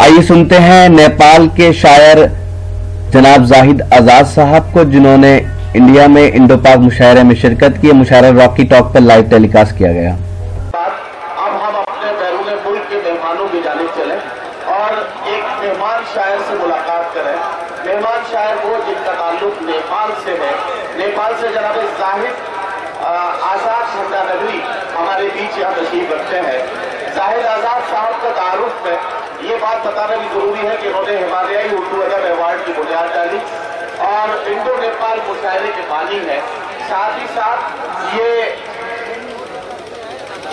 आइए सुनते हैं नेपाल के शायर जनाब जाहिद आज़ाद साहब को, जिन्होंने इंडिया में इंडो पाक मुशायरे में शिरकत की, मुशायरा रॉकी टॉक पर लाइव टेलीकास्ट किया गया। अब हम अपने बैरून मुल्क के मेहमानों की जानब चले और एक मेहमान शायर से मुलाकात करें। मेहमान शायर वो जिनका ताल्लुक नेपाल से है। नेपाल से जनाब जाहिद आज़ाद ठंडा नगरी हमारे बीच यहाँ तशरीफ़ रखते हैं। जाहिद आज़ाद साहब का तारुफ है। ये बात बताना भी ज़रूरी है कि उन्होंने हिमालयाई उर्दू अदब अवार्ड की बुनियाद डाली और इंडो नेपाल मुशायरे के बानी है। साथ ही साथ ये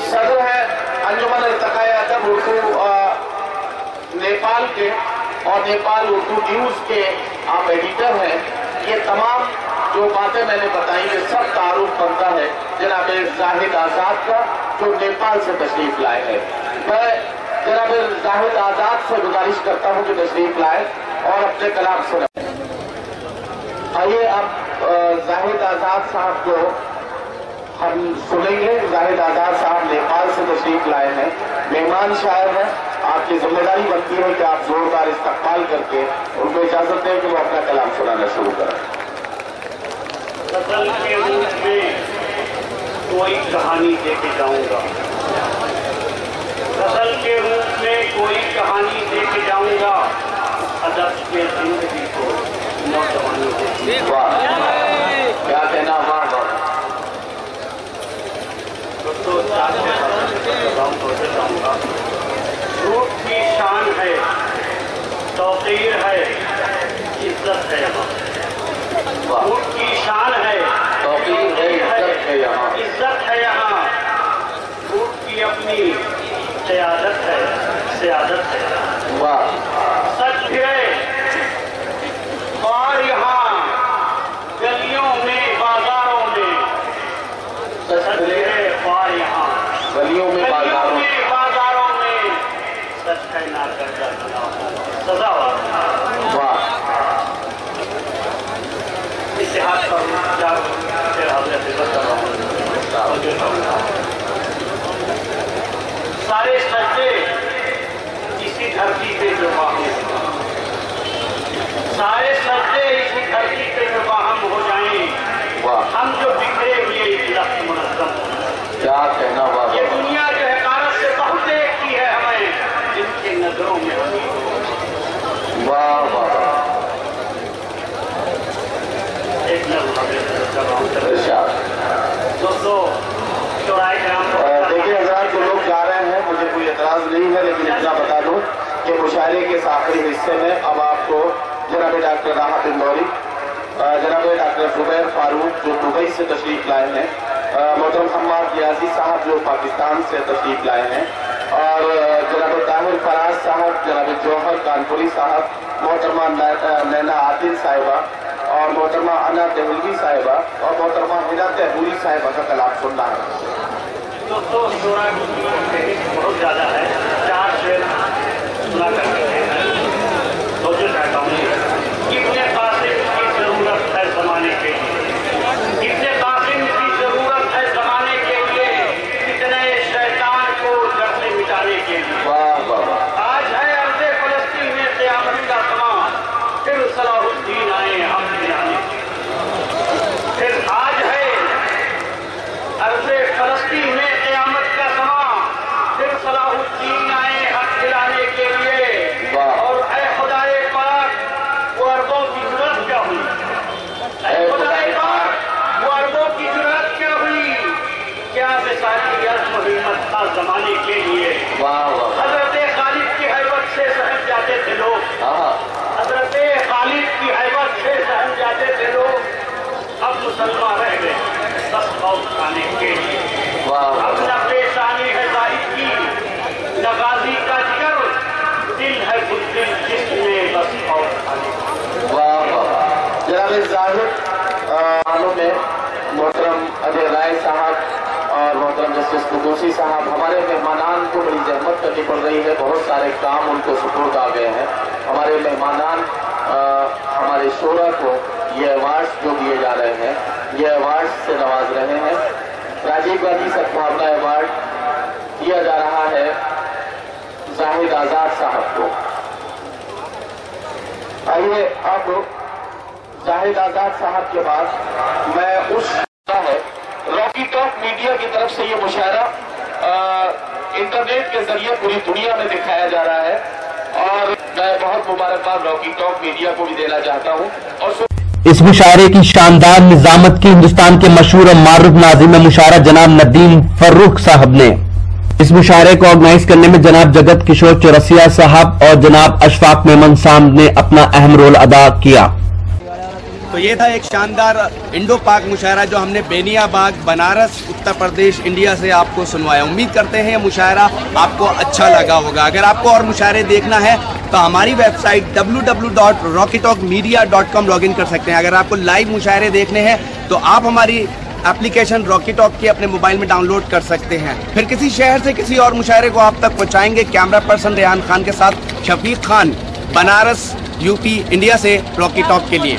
सदर है अंजुमन अदब उर्दू नेपाल के और नेपाल उर्दू न्यूज़ के आप एडिटर हैं। ये तमाम जो बातें मैंने बताई ये सब तारुफ बनता है जनाब जाहिद आज़ाद का, जो नेपाल से तशरीफ़ लाए हैं। मैं जनाब जाहिद आज़ाद से गुजारिश करता हूँ कि तशरीफ़ लाए और अपने कलाम सुना। आइए अब जाहिद आज़ाद साहब को हम सुनेंगे। जाहिद आज़ाद साहब नेपाल से तशरीफ़ लाए हैं। मेहमान शायर हैं। आपकी ज़िम्मेदारी बनती है कि आप जोरदार इस्तेमाल करके उनको इजाज़त दें कि वो अपना कलाम सुनाना शुरू करें। में कोई कहानी दे के जाऊँगा। फ़सल के रूप में कोई कहानी लेके जाऊँगा। अदब के ज़िंदगी को नौजवानों को क्या कहना वाह वाह। दोस्तों चार कलाम जाऊँगा रूप की शान है तौकीर है इज़्ज़त है यहाँ वाह रूप की शान है तौकीर है, इज़्ज़त है यहाँ। इज़्ज़त है यहाँ रूप की अपनी सियादत है सियादत है। वाह सच फिरे और यहाँ गलियों में बाजारों में सच सच फिरे फिरे और यहाँ गलियों में गलियों बाजारों में में बाजारों में सच कहना करता सजा वाह इतिहास पर क्या फिर हमने फ़िक्र कर रहा हूँ और जो कहूँगा। सारे सच्चे इसी धरती पे जो बाहम सारे सच्चे इसी धरती पे जो बाहम हो जाएँ वाह हम जो बिखरे हुए एक लफ्ज मुनज़्ज़म क्या कहना वाह ये दुनिया जो है कारत से बहुत देखती है हमें जिनकी नज़रों में वाह वाह। एक इरशाद। दोस्तों चौराहे ग्राम देखिए हजरात जो लोग जा रहे हैं मुझे कोई एतराज़ नहीं है लेकिन इतना बता दूँ कि मुशायरे के आखिरी हिस्से में अब आपको जनाब डॉक्टर राहत इंदौरी जनाब डॉक्टर जुबैर फारूक जो दुबई से तशरीफ़ लाए हैं मोहतरम हम्माद याजी साहब जो पाकिस्तान से तशरीफ़ लाए हैं और जनाब ताहिर फराज साहब, जनाब जौहर कानपुरी साहब, मोहतरमा नैना आदिल साहिबा और मोहतरमा अना दहलवी साहिबा और मोहतरमा हिना तहबूरी साहिबा का कलाम सुनना है। दोस्तों बहुत ज़्यादा है। चार शेर सुना करते हैं सोचो चाहता हूँ कितने कासिम की ज़रूरत है जमाने के लिए कितने कासिम की ज़रूरत है जमाने के लिए कितने शैतान को जड़ से मिटाने के लिए वाह वाह वाह आज है अर्ज़ फलस्तीन में क्यामत का समा फिर सलाहुद्दीन आए हम गिराने फिर आज है अर्ज़ फलस्तीन में क्यामत का समा फिर सलाहुद्दीन आए हक खिलाने के लिए वाह। और है खुदाए पाक वो अरबों की ज़रूरत क्या हुई है ऐ खुदाए पाक वो अरबों की ज़रूरत क्या हुई क्या मिसाली अर्ज़ हिम्मत था जमाने के लिए। हज़रत खालिद की हैबत से सहम जाते थे लोग। हज़रत खालिद की हैबत से सहम जाते थे लोग। अब मुसलमान रह गए बस मौत खाने के लिए। अब न पेशानी है जाहिद की न गाजी का जिगर दिल है जिसमें बस मौत खाने जनाब जाहिद मालूम में मोहतरम अजय राय साहब मोहतरम जस्टिस कुदूसी साहब, हमारे मेहमानान को बड़ी जहमत करनी पड़ रही है। बहुत सारे काम उनको सुपुर्द आ गए हैं। हमारे मेहमानान हमारे शोरा को ये अवार्ड्स जो दिए जा रहे हैं, ये अवार्ड्स से नवाज़ रहे हैं। राजीव गांधी सद्भावना अवार्ड दिया जा रहा है जाहिद आज़ाद साहब को। आइए, अब जाहिद आज़ाद साहब के बाद मैं उस टॉक मीडिया की तरफ़ से ये मुशायरा इंटरनेट के ज़रिए पूरी दुनिया में दिखाया जा रहा है। और मैं बहुत मुबारकबाद रॉकी टॉक मीडिया को भी देना चाहता हूँ। और इस मुशायरे की शानदार निजामत की हिंदुस्तान के मशहूर और मारूफ नाजिम मुशायरा जनाब नदीम फर्रुख साहब ने। इस मुशायरे को ऑर्गेनाइज करने में जनाब जगत किशोर चौरसिया साहब और जनाब अशफाक मेमन साहब ने अपना अहम रोल अदा किया। तो ये था एक शानदार इंडो पाक मुशायरा जो हमने बेनियाबाग बनारस, उत्तर प्रदेश, इंडिया से आपको सुनवाया। उम्मीद करते हैं मुशायरा आपको अच्छा लगा होगा। अगर आपको और मुशायरे देखना है तो हमारी वेबसाइट www.rockytalkmedia.com लॉगिन कर सकते हैं। अगर आपको लाइव मुशायरे देखने हैं तो आप हमारी एप्लीकेशन रॉकी टॉक की अपने मोबाइल में डाउनलोड कर सकते हैं। फिर किसी शहर से किसी और मुशायरे को आप तक पहुंचाएँगे। कैमरा पर्सन रेहान खान के साथ शफीक खान, बनारस, यूपी, इंडिया से रॉकी टॉक के लिए।